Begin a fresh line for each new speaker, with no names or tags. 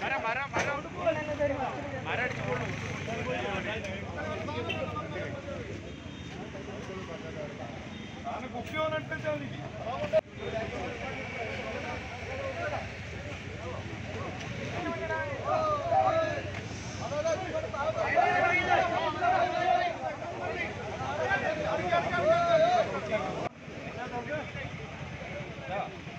Mara,
mara, mara. అంటే దానికి Yeah.